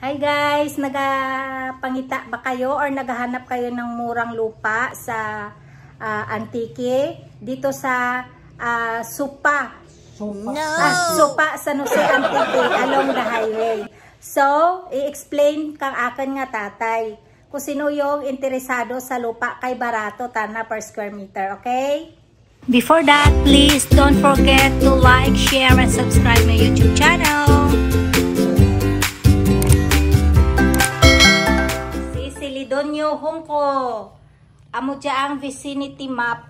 Hi guys, nagapangita ba kayo or naghahanap kayo ng murang lupa sa ah, Antique dito sa ah, Supa. Sopa. Ah, Supa sa Jose Antique along the highway. So, i-explain kang akin nga tatay kung sino yung interesado sa lupa kay barato tana per square meter, okay? Before that, please don't forget to like, share, and subscribe my YouTube channel. Amo dya ang vicinity map.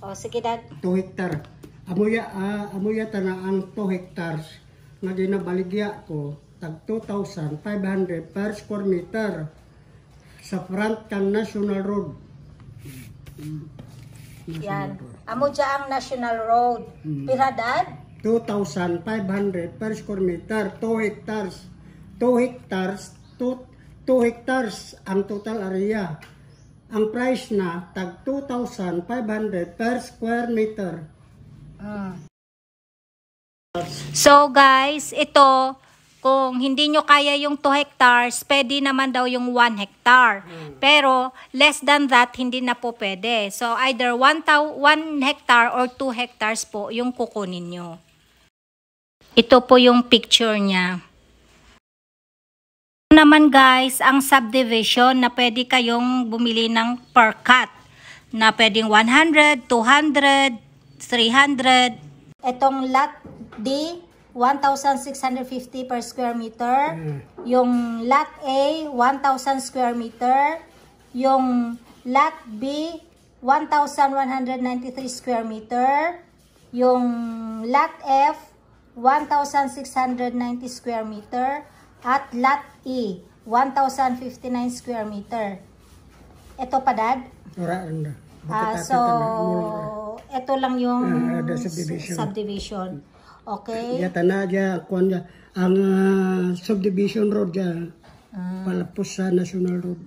O, sige dad. 2 hektar. Amuya, ah, amuya tana ang 2 hectares nga ginabaligya ko tag 2,500 per square meter sa front kan National Road. Yan. Amo dya ang National Road. Pira dad? 2,500 per square meter, 2 hectares. 2 hectares, 2, 2 hectares ang total area. Ang price na tag 2,500 per square meter. So guys, ito, kung hindi nyo kaya yung 2 hectares, pwede naman daw yung 1 hectare. Pero less than that, hindi na po pwede. So either 1, 1 hectare or 2 hectares po yung kukunin nyo. Ito po yung picture niya. Naman guys, ang subdivision na pwede kayong bumili ng per cut. Na pwedeng 100, 200, 300. Itong lot D, 1,650 per square meter. Yung lot A, 1,000 square meter. Yung lot B, 1,193 square meter. Yung lot F, 1,690 square meter. At lot E, 1,059 square meter. Ito pa, Dad? Ora anda. Ah, so, ito lang yung Ah, the subdivision. subdivision. Okay? Ya tana ja kuan ja ang ah, subdivision road ja palapos sa National Road.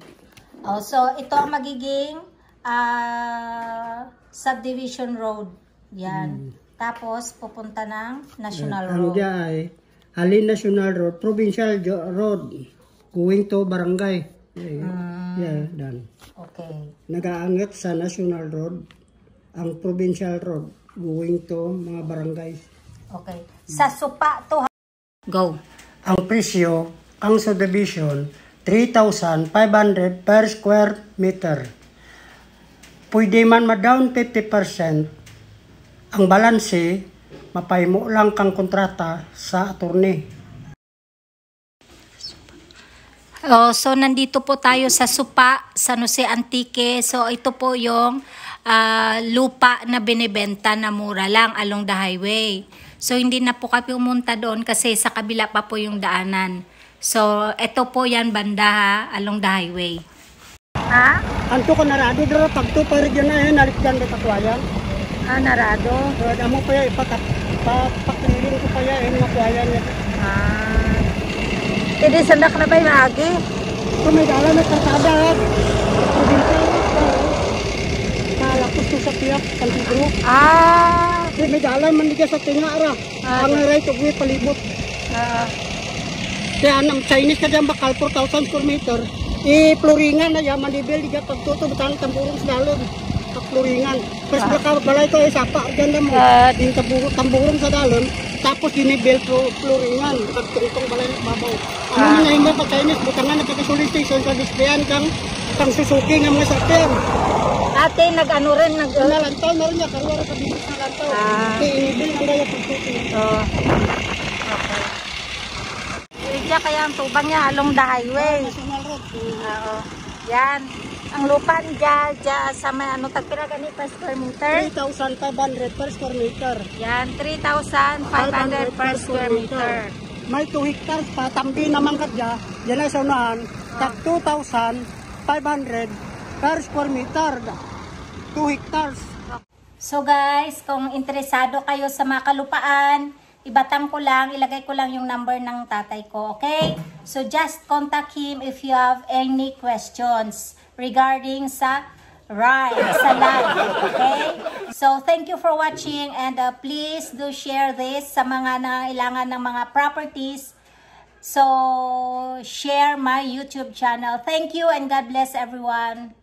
Oh, so, ito ang magiging ah, subdivision road. Yan. Tapos, pupunta ng National Ang Road. ja ay Halin National Road, Provincial Road going to barangay. Yeah, yeah, done. Okay. Nagaangat sa National Road ang Provincial Road going to mga barangay. Okay. Sa supa to. Go. Ang presyo, ang subdivision, 3,500 per square meter. Pwede man ma-down 50%. Ang balanse, mapahimo lang kang kontrata sa attorney. Oh, so nandito po tayo sa Supa, San Jose Antique. So ito po yung ah, lupa na binebenta na mura lang along the highway. So hindi na po kami umunta doon kasi sa kabila pa po yung daanan. So ito po yan banda ha, along the highway. Ha? Anto ko narado dara pagto pa rin na eh, nalit dyan na katwayan. Ah, narado. Uh, amo pa ya, ipakat, pa, pakililing ko pa ya, eh, mga kwayan niya. Ah. Hindi sandak na ba yung agi? Kung may dala na kartada, probinsya, to sa tiyak. Ah. Di may dala man diga sa tinga ara. Ah, Ang right of way palibot. ah. Kaya ang Chinese ka dyan bakal 4,000 square meter. I-floringan na yan, manibel diga pagtuto batang tamburong sa dalon. Pag-floringan. Tapos baka balay ko ay sapa dyan na mo. Ah. Yung tamburong, tamburong sa dalon. Tapos inibel flo- floringan. Pagtungtong balay ng babaw. Ano Ah. na nahinga pa Chinese, butangan na pagkasulit station sa displayan kang kang susuki ng mga sakyan. Ate, nag-ano rin, nag... Nalantaw na rin niya, karwara sa bilis na lantaw. Ah. Kaya inibel ang daya pagtuto. Oh. Okay. Ija kaya ang tubang niya along the highway. National Road. Oo. Yan. Ang lupa niya, dya sa may ano, tagpira gani per square meter. 3,500 per square meter. Yan, 3,500 per square meter. May 2 hectares pa, tambi naman ka dya. Yan ay sa unahan. Tak 2,500 per square meter. 2 hectares. So guys, kung interesado kayo sa mga kalupaan, ibatang ko lang, ilagay ko lang yung number ng tatay ko, okay? So just contact him if you have any questions regarding sa ride, sa land, okay? So thank you for watching and uh, please do share this sa mga nangailangan ng mga properties So, share my YouTube channel. Thank you and God bless everyone.